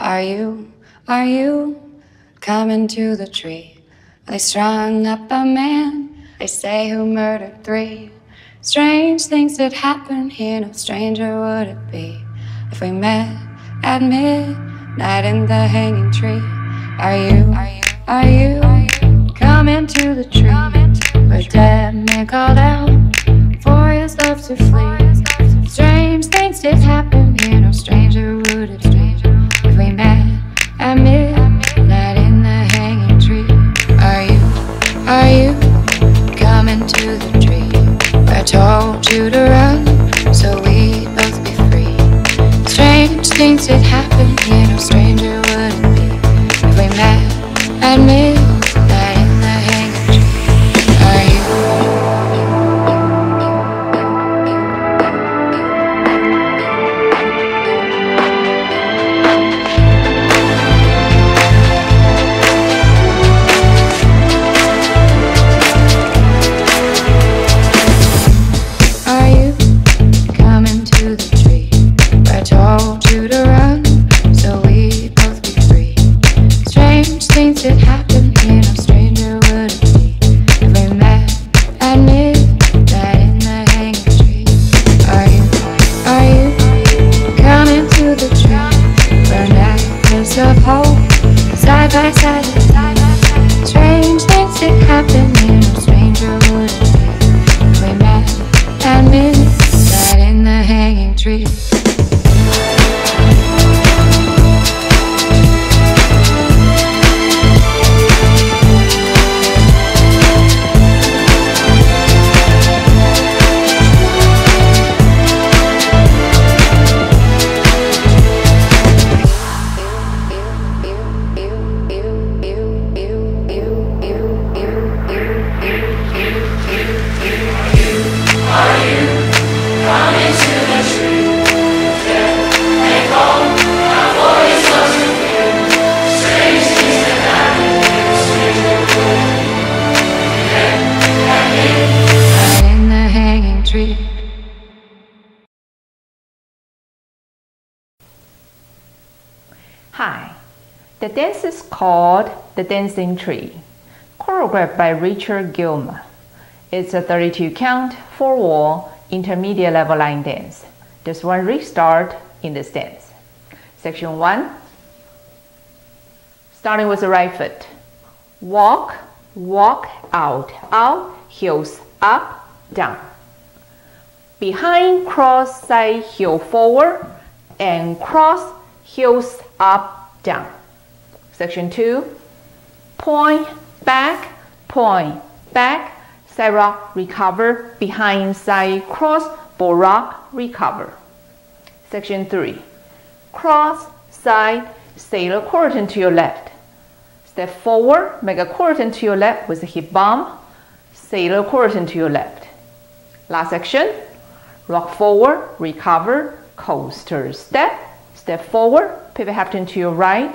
Are you, are you coming to the tree? They strung up a man, they say, who murdered three. Strange things that happen here, no stranger would it be if we met at midnight in the hanging tree. Are you, are you, are you coming to the tree? Told you to run, so we'd both be free. Strange things did happen Hi, the dance is called The Dancing Tree, choreographed by Richard Guillaume. It's a 32 count, 4 wall, intermediate level line dance. There's one restart in this dance. Section 1, starting with the right foot. Walk, walk, out, out, heels up, down. Behind, cross, side, heel forward, and cross, heels up, down. Section 2, point, back, point, back, rock, recover, behind, side, cross, rock, recover. Section 3, cross, side, sailor curtain to your left. Step forward, make a curtain to your left with a hip bump, sailor curtain to your left. Last section, rock forward, recover, coaster step, step forward, pivot half turn to your right,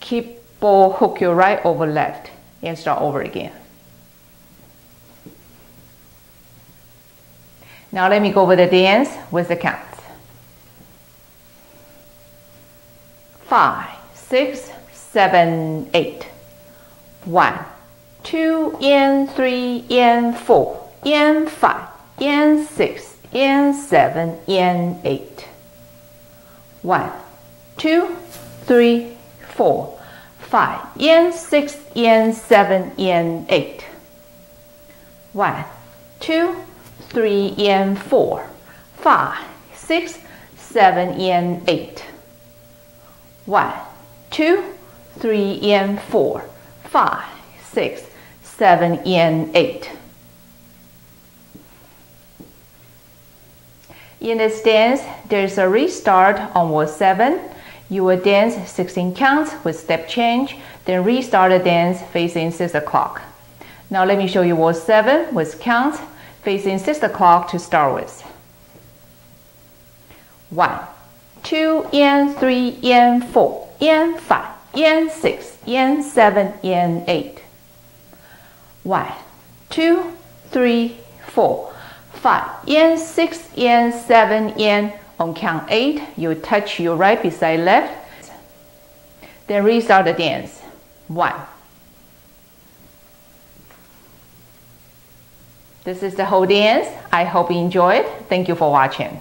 keep ball hook your right over left, and start over again. Now let me go over the dance with the counts. Five, six, seven, eight. One, two, and three, and four, and five, and six, and seven, and eight. One, two, three, four, five, and six, and seven, and eight. One, two, three, and four, five, six, seven, and eight. One, two, three, and four, five, six, seven, and eight. In this dance, there's a restart on wall 7. You will dance 16 counts with step change, then restart the dance facing 6 o'clock. Now let me show you wall 7 with counts facing 6 o'clock to start with. 1, 2, and 3, and 4, and 5, and 6, and 7, and 8. 1, 2, 3, 4, 5, and 6, and 7, and on count 8, you touch your right beside left. Then restart the dance. One. This is the whole dance. I hope you enjoyed. Thank you for watching.